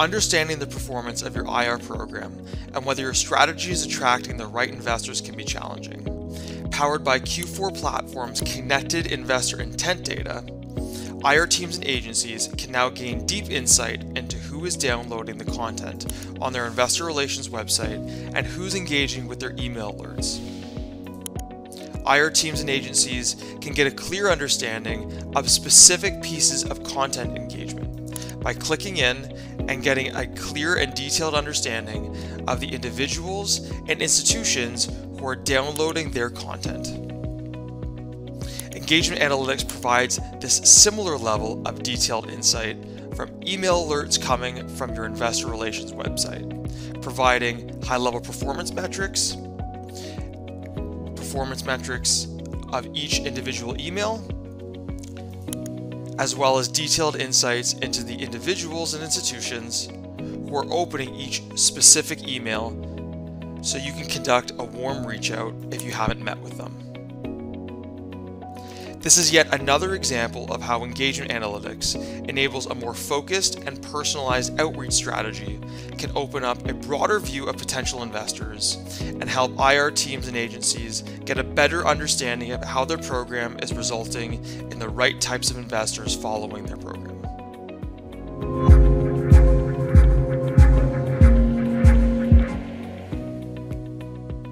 Understanding the performance of your IR program and whether your strategy is attracting the right investors can be challenging. Powered by Q4 Platform's connected investor intent data, IR teams and agencies can now gain deep insight into who is downloading the content on their investor relations website and who's engaging with their email alerts. IR teams and agencies can get a clear understanding of specific pieces of content engagement by clicking in and getting a clear and detailed understanding of the individuals and institutions who are downloading their content. Engagement Analytics provides this similar level of detailed insight from email alerts coming from your investor relations website, providing high level performance metrics, performance metrics of each individual email, as well as detailed insights into the individuals and institutions who are opening each specific email so you can conduct a warm reach out if you haven't met with them. This is yet another example of how engagement analytics enables a more focused and personalized outreach strategy can open up a broader view of potential investors and help IR teams and agencies get a better understanding of how their program is resulting in the right types of investors following their program.